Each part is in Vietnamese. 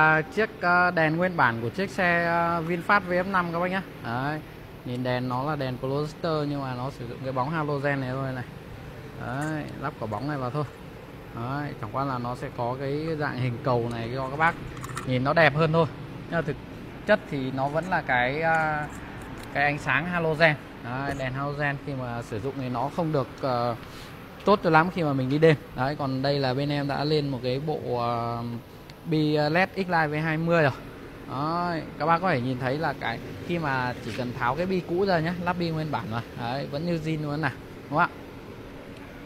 À, chiếc à, đèn nguyên bản của chiếc xe à, VinFast VF5 các bác nhé Đấy. Nhìn đèn nó là đèn cluster nhưng mà nó sử dụng cái bóng halogen này thôi này. Đấy, lắp quả bóng này vào thôi. Đấy, chẳng qua là nó sẽ có cái dạng hình cầu này cho các bác. Nhìn nó đẹp hơn thôi. Nhưng mà thực chất thì nó vẫn là cái à, cái ánh sáng halogen. Đấy, đèn halogen khi mà sử dụng thì nó không được uh, tốt cho lắm khi mà mình đi đêm. Đấy còn đây là bên em đã lên một cái bộ uh, bi led x-line v20 rồi. Đó, các bác có thể nhìn thấy là cái khi mà chỉ cần tháo cái bi cũ ra nhé lắp bi nguyên bản mà đấy, vẫn như zin luôn này đúng không ạ?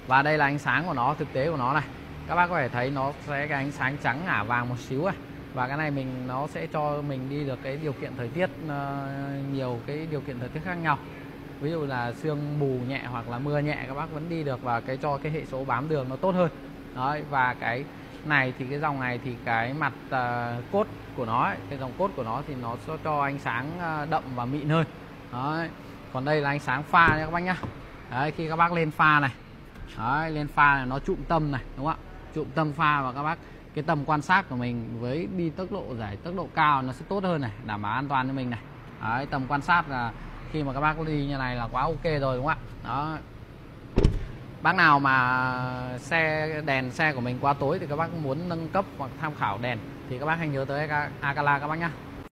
Và đây là ánh sáng của nó thực tế của nó này. Các bác có thể thấy nó sẽ cái ánh sáng trắng ngả vàng một xíu này. Và cái này mình nó sẽ cho mình đi được cái điều kiện thời tiết ờ, nhiều cái điều kiện thời tiết khác nhau. Ví dụ là sương mù nhẹ hoặc là mưa nhẹ các bác vẫn đi được và cái cho cái hệ số bám đường nó tốt hơn. Đấy và cái này thì cái dòng này thì cái mặt uh, cốt của nó ấy, cái dòng cốt của nó thì nó cho, cho ánh sáng ờ, đậm và mịn hơn. Đấy. Còn đây là ánh sáng pha nha các bác nhá. Đấy khi các bác lên pha này. Đấy lên pha này nó trụm tâm này đúng không ạ? Trụm tâm pha và các bác cái tầm quan sát của mình với đi tốc độ giải tốc độ cao nó sẽ tốt hơn này đảm bảo an toàn cho mình này. Đấy, tầm quan sát là khi mà các bác đi như này là quá ok rồi đúng không ạ? Đó bác nào mà xe, đèn xe của mình quá tối thì các bác muốn nâng cấp hoặc tham khảo đèn thì các bác hãy nhớ tới Akala các bác nhá.